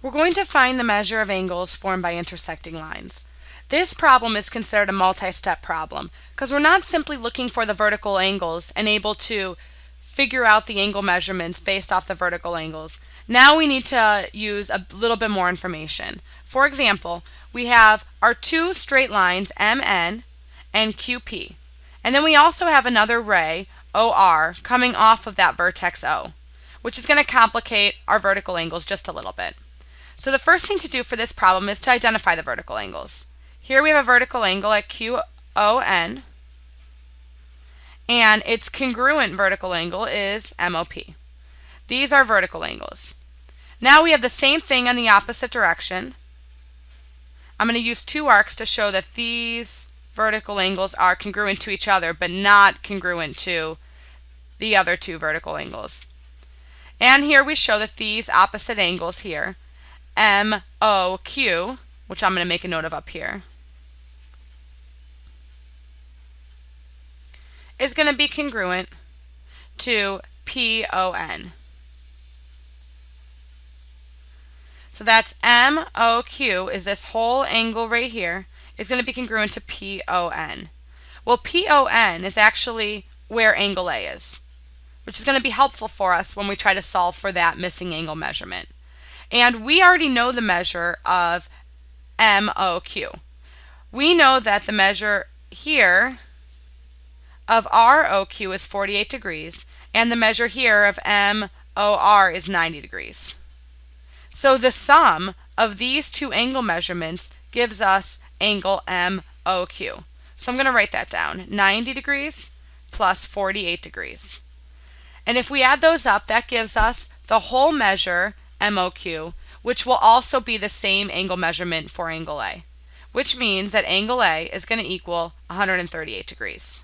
We're going to find the measure of angles formed by intersecting lines. This problem is considered a multi-step problem because we're not simply looking for the vertical angles and able to figure out the angle measurements based off the vertical angles. Now we need to use a little bit more information. For example, we have our two straight lines MN and QP. And then we also have another ray, OR, coming off of that vertex O, which is going to complicate our vertical angles just a little bit. So the first thing to do for this problem is to identify the vertical angles. Here we have a vertical angle at QON, and its congruent vertical angle is MOP. These are vertical angles. Now we have the same thing in the opposite direction. I'm going to use two arcs to show that these vertical angles are congruent to each other, but not congruent to the other two vertical angles. And here we show that these opposite angles here MOQ, which I'm going to make a note of up here, is going to be congruent to PON. So that's MOQ is this whole angle right here is going to be congruent to PON. Well, PON is actually where angle A is, which is going to be helpful for us when we try to solve for that missing angle measurement. And we already know the measure of MOQ. We know that the measure here of ROQ is 48 degrees, and the measure here of MOR is 90 degrees. So the sum of these two angle measurements gives us angle MOQ. So I'm going to write that down. 90 degrees plus 48 degrees. And if we add those up, that gives us the whole measure MOQ, which will also be the same angle measurement for angle A, which means that angle A is going to equal 138 degrees.